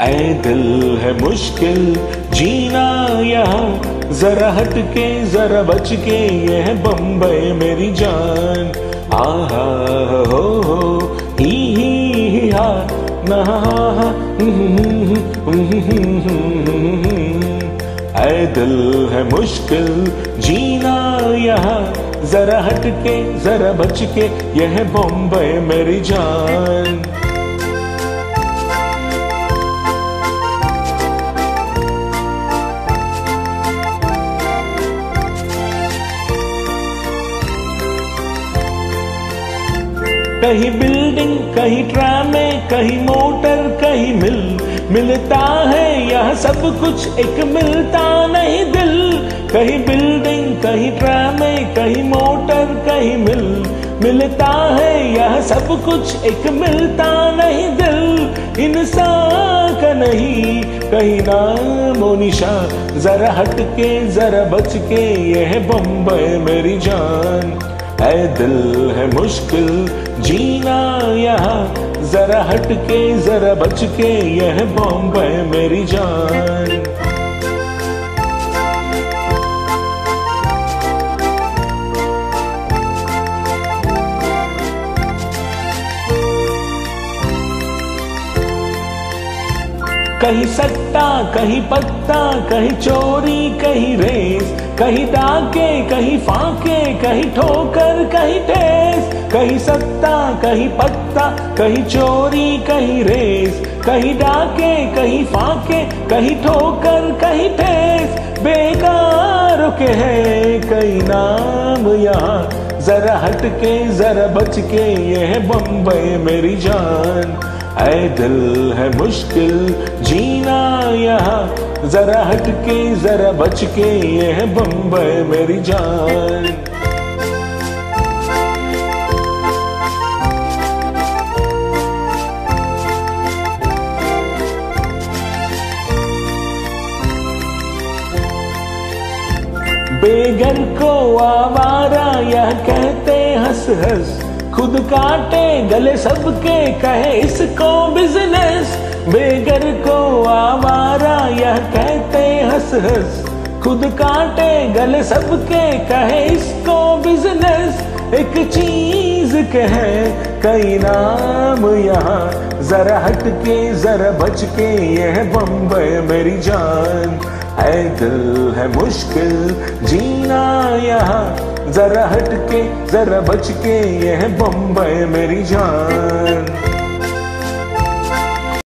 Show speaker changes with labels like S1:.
S1: ऐ दिल है मुश्किल, जीना यहाँ। जरा हट के जरा बच के यह बम्बई मेरी जान। आहा, हो हो, ही ही ही, हा। ना, हा हा ऐ दिल है मुश्किल, जीना यहाँ। जरा हट के जरा बच के यह बम्बई मेरी जान। कहीं बिल्डिंग कहीं ट्रामे कहीं मोटर कहीं मिल मिलता है यह सब कुछ एक मिलता नहीं दिल। कहीं बिल्डिंग कहीं ट्रामे कहीं मोटर कहीं मिल मिलता है यह सब कुछ एक मिलता नहीं दिल। इंसान का नहीं, कहीं नाम निशा जरा हटके, जरा बच के यह बम्बई मेरी जान। है दिल है मुश्किल, जीना यहाँ, जरा हट के जरा बच के यह बॉम्बे मेरी जान। कहीं सट्टा, कहीं पत्ता, कहीं चोरी, कहीं रेस कहीं डाके, कहीं फाके, कहीं ठोकर, कहीं ठेस, कहीं सत्ता, कहीं पत्ता, कहीं चोरी, कहीं रेस, कहीं डाके, कहीं फाके, कहीं ठोकर, कहीं ठेस, बेकार के है कई नाम यहाँ। जरा हट के जरा बच के यह बम्बई मेरी जान। ऐ दिल है मुश्किल, जीना यहाँ। जरा हट के जरा बच के यह बम्बई मेरी जान। बेगर को आवारा यह कहते हंस हंस खुद काटे, गले सबके, कहे इसको बिज़नेस बेगर को आवारा, यह कहते हंस हंस। खुद काटे, गले सबके, कहे इसको बिज़नेस एक चीज़ कहे, कई नाम यहाँ। जरा हट के जरा बच के यह बम्बई मेरी जान। है दिल है मुश्किल, जीना यहाँ। जरा हटके जरा बचके यह बम्बई मेरी जान।